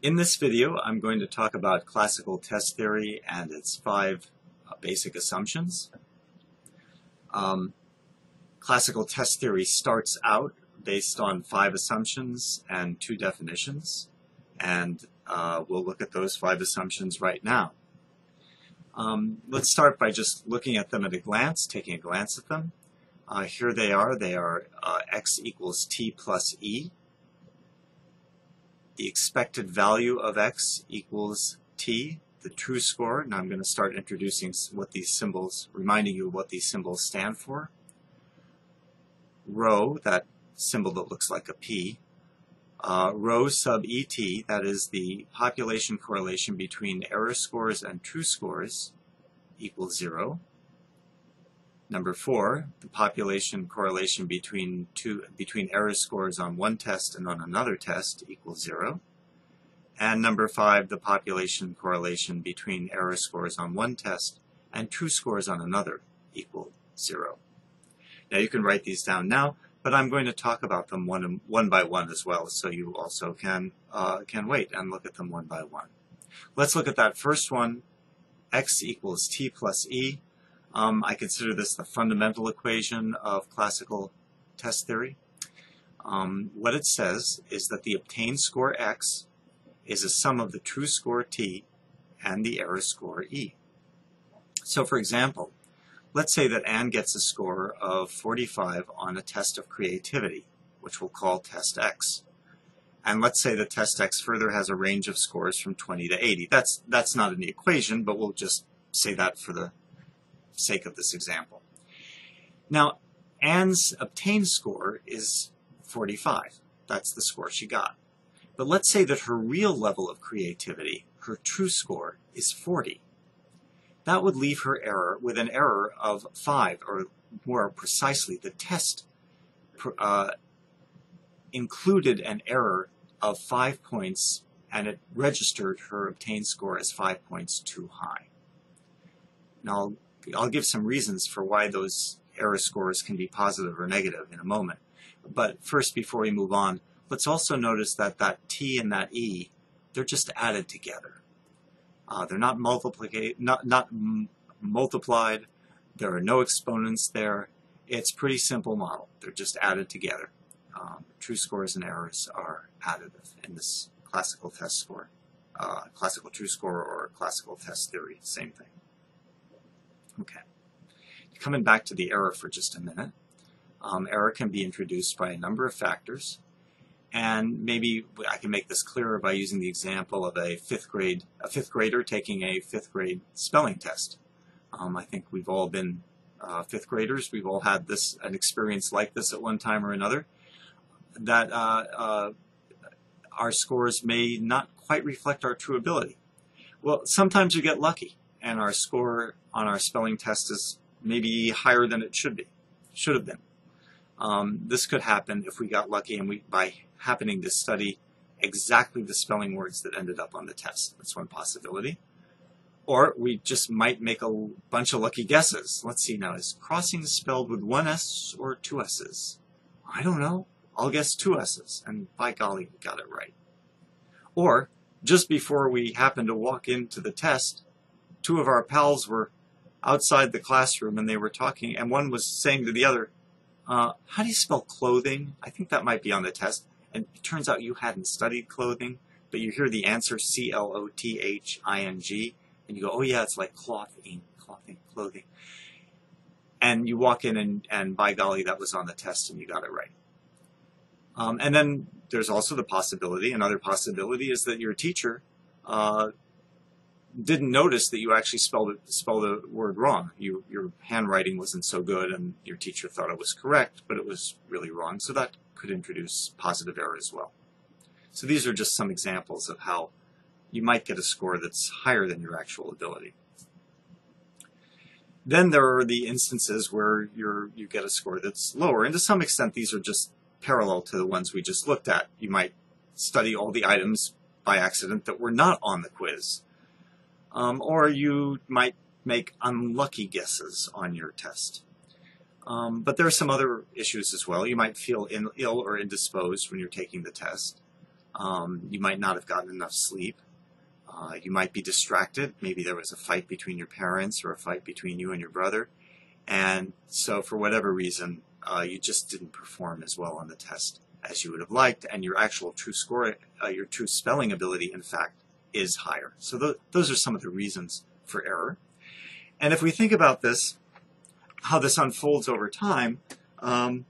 In this video, I'm going to talk about classical test theory and its five uh, basic assumptions. Um, classical test theory starts out based on five assumptions and two definitions, and uh, we'll look at those five assumptions right now. Um, let's start by just looking at them at a glance, taking a glance at them. Uh, here they are. They are uh, x equals t plus e the expected value of x equals t, the true score. Now I'm going to start introducing what these symbols, reminding you what these symbols stand for. Rho, that symbol that looks like a p. Uh, rho sub et, that is the population correlation between error scores and true scores, equals zero. Number four, the population correlation between two between error scores on one test and on another test equals zero. And number five, the population correlation between error scores on one test and true scores on another equal zero. Now you can write these down now, but I'm going to talk about them one one by one as well, so you also can uh, can wait and look at them one by one. Let's look at that first one. X equals t plus e. Um, I consider this the fundamental equation of classical test theory. Um, what it says is that the obtained score x is a sum of the true score t and the error score e. So for example, let's say that Anne gets a score of 45 on a test of creativity, which we'll call test x. And let's say that test x further has a range of scores from 20 to 80. That's, that's not in the equation, but we'll just say that for the sake of this example. Now, Anne's obtained score is 45. That's the score she got. But let's say that her real level of creativity, her true score, is 40. That would leave her error with an error of 5, or more precisely, the test uh, included an error of 5 points and it registered her obtained score as 5 points too high. Now, I'll give some reasons for why those error scores can be positive or negative in a moment. But first, before we move on, let's also notice that that t and that e, they're just added together. Uh, they're not, not, not multiplied. There are no exponents there. It's pretty simple model. They're just added together. Um, true scores and errors are additive in this classical test score. Uh, classical true score or classical test theory, same thing. Okay. Coming back to the error for just a minute. Um, error can be introduced by a number of factors. And maybe I can make this clearer by using the example of a fifth grade, a fifth grader taking a fifth grade spelling test. Um, I think we've all been uh, fifth graders. We've all had this, an experience like this at one time or another. That uh, uh, our scores may not quite reflect our true ability. Well, sometimes you get lucky and our score on our spelling test is maybe higher than it should be, should have been. Um, this could happen if we got lucky and we, by happening to study exactly the spelling words that ended up on the test. That's one possibility. Or we just might make a bunch of lucky guesses. Let's see now, is crossing spelled with one S or two S's? I don't know. I'll guess two S's, and by golly, we got it right. Or, just before we happen to walk into the test, two of our pals were outside the classroom and they were talking, and one was saying to the other, uh, How do you spell clothing? I think that might be on the test. And it turns out you hadn't studied clothing, but you hear the answer C L O T H I N G, and you go, Oh, yeah, it's like clothing, clothing, clothing. And you walk in, and, and by golly, that was on the test, and you got it right. Um, and then there's also the possibility, another possibility is that your teacher uh, didn't notice that you actually spelled it, spelled the word wrong. You, your handwriting wasn't so good, and your teacher thought it was correct, but it was really wrong. So that could introduce positive error as well. So these are just some examples of how you might get a score that's higher than your actual ability. Then there are the instances where you you get a score that's lower, and to some extent these are just parallel to the ones we just looked at. You might study all the items by accident that were not on the quiz um, or you might make unlucky guesses on your test. Um, but there are some other issues as well. You might feel in, ill or indisposed when you're taking the test. Um, you might not have gotten enough sleep. Uh, you might be distracted. Maybe there was a fight between your parents or a fight between you and your brother. And so, for whatever reason, uh, you just didn't perform as well on the test as you would have liked, and your actual true score, uh, your true spelling ability, in fact, is higher. So th- those are some of the reasons for error. And if we think about this, how this unfolds over time, um,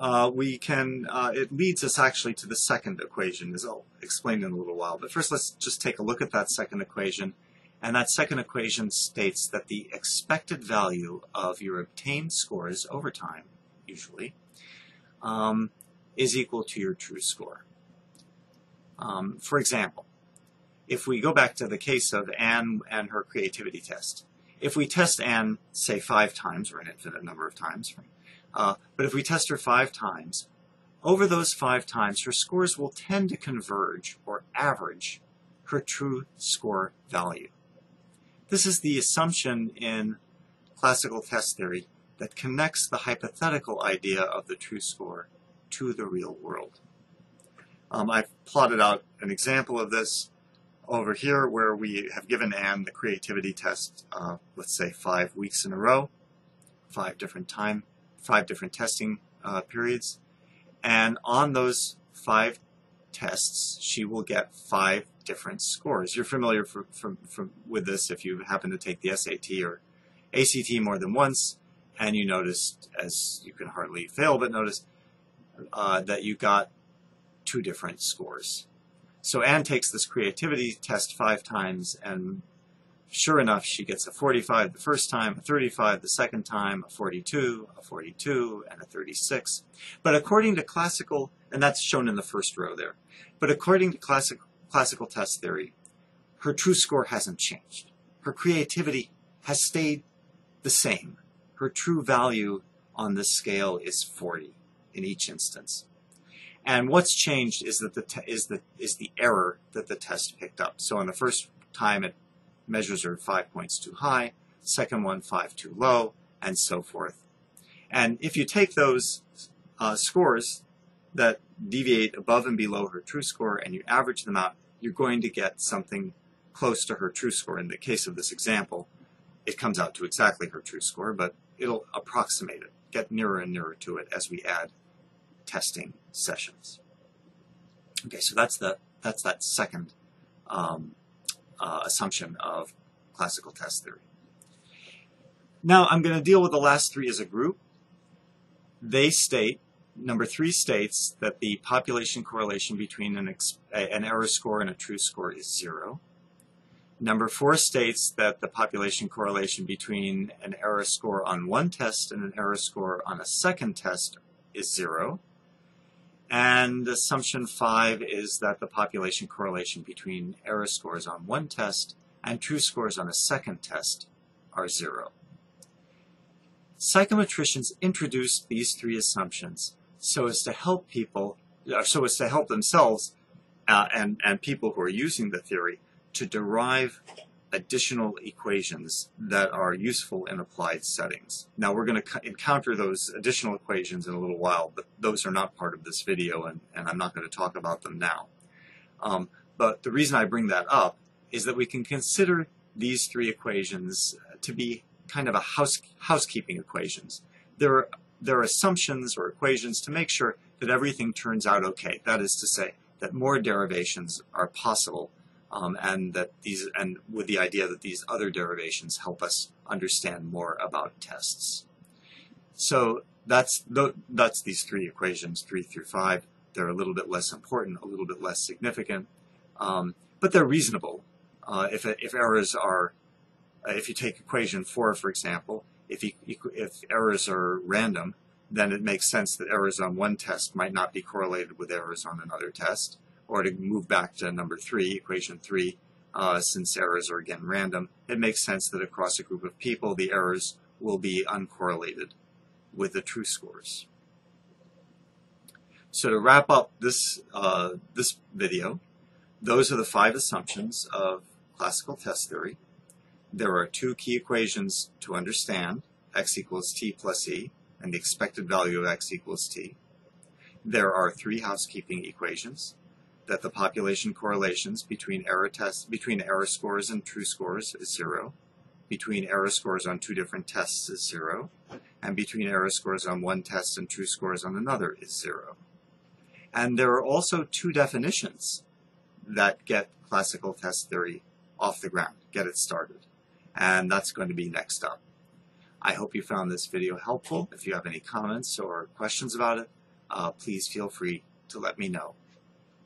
uh, we can, uh, it leads us actually to the second equation, as I'll explain in a little while. But first, let's just take a look at that second equation. And that second equation states that the expected value of your obtained scores over time, usually, um, is equal to your true score. Um, for example, if we go back to the case of Anne and her creativity test, if we test Anne, say, five times, or an infinite number of times, uh, but if we test her five times, over those five times, her scores will tend to converge or average her true score value. This is the assumption in classical test theory that connects the hypothetical idea of the true score to the real world. Um, I've plotted out an example of this over here where we have given Anne the creativity test, uh, let's say five weeks in a row, five different time, five different testing uh, periods. And on those five tests, she will get five different scores. You're familiar with this if you happen to take the SAT or ACT more than once, and you noticed, as you can hardly fail but notice, uh, that you got two different scores. So Anne takes this creativity test five times, and sure enough, she gets a 45 the first time, a 35 the second time, a 42, a 42, and a 36. But according to classical, and that's shown in the first row there, but according to classic, classical test theory, her true score hasn't changed. Her creativity has stayed the same. Her true value on this scale is 40 in each instance. And what's changed is that the te- is the is the error that the test picked up. So on the first time it measures are five points too high, second one five too low, and so forth. And if you take those uh, scores that deviate above and below her true score and you average them out, you're going to get something close to her true score. In the case of this example, it comes out to exactly her true score, but it'll approximate it, get nearer and nearer to it as we add testing sessions. Okay, so that's the that's that second um, uh, assumption of classical test theory. Now I'm going to deal with the last three as a group. They state number three states that the population correlation between an, an error score and a true score is zero. Number four states that the population correlation between an error score on one test and an error score on a second test is zero. And assumption five is that the population correlation between error scores on one test and true scores on a second test are zero. Psychometricians introduced these three assumptions so as to help people, uh, so as to help themselves uh, and, and people who are using the theory to derive additional equations that are useful in applied settings. Now we're going to encounter those additional equations in a little while, but those are not part of this video and, and I'm not going to talk about them now. Um, but the reason I bring that up is that we can consider these three equations to be kind of a house, housekeeping equations. They're, they're assumptions or equations to make sure that everything turns out okay. That is to say, that more derivations are possible um, and that these and with the idea that these other derivations help us understand more about tests. So that's that's these three equations, three through five. They're a little bit less important, a little bit less significant, um, but they're reasonable. Uh, if if errors are, uh, if you take equation four, for example, if if errors are random, then it makes sense that errors on one test might not be correlated with errors on another test or to move back to number three, equation three, uh, since errors are again random, it makes sense that across a group of people, the errors will be uncorrelated with the true scores. So to wrap up this, uh, this video, those are the five assumptions of classical test theory. There are two key equations to understand, x equals t plus e, and the expected value of x equals t. there are three housekeeping equations that the population correlations between error tests between error scores and true scores is zero, between error scores on two different tests is zero, and between error scores on one test and true scores on another is zero. And there are also two definitions that get classical test theory off the ground, get it started. And that's going to be next up. I hope you found this video helpful. If you have any comments or questions about it, uh, please feel free to let me know.